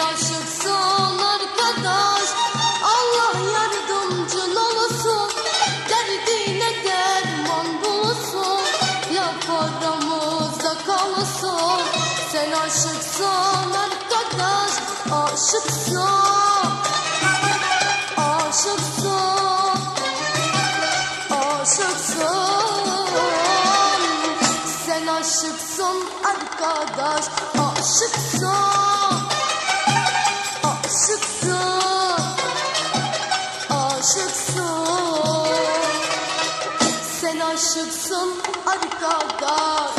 aşıksın arkadaş. Allah yardımcın olsun Derdine derman bulsun. Laf aramızda Sen aşıksın arkadaş Aşıksın. Aşıksın Aşıksın. Sen aşıksın arkadaş Aşıksın. Aşıksın Sen aşıksın arkadaş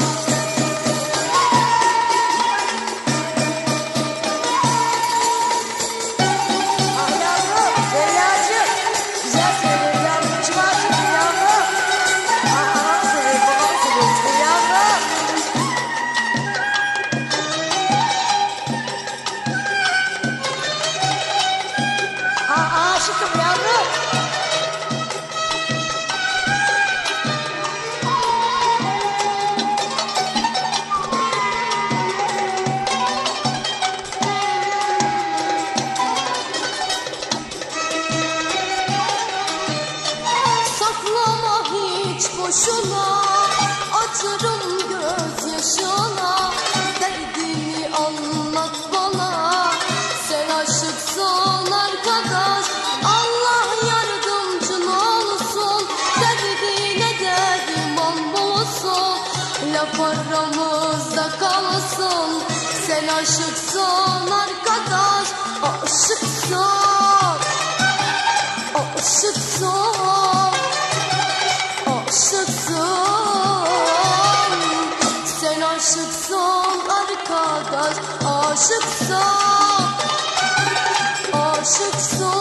Ah yavrum, boşuna Acırım gözyaşına Derdini anlat bana. Sen aşıksın arkadaş Allah yardımcın olsun. Derdine derman bulsun Laf aramızda kalsın. Sen aşıksın arkadaş Aşıksın. Aşıksın, Sen aşıksın arkadaş Aşıksın, aşıksın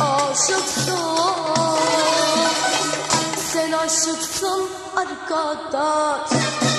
Aşıksın Sen aşıksın arkadaş